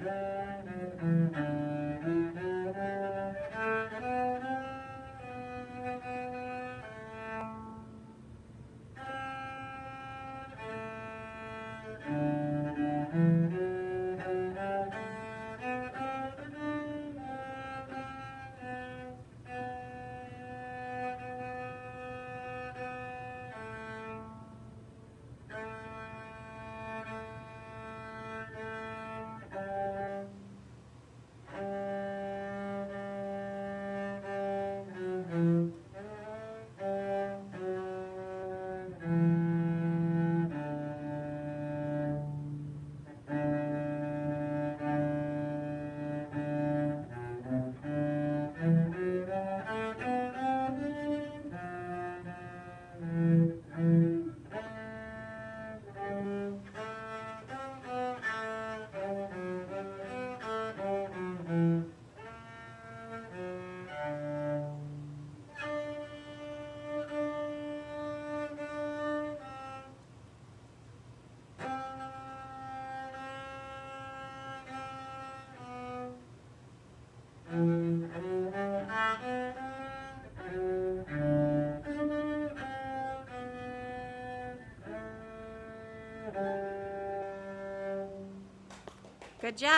Amen. Good job.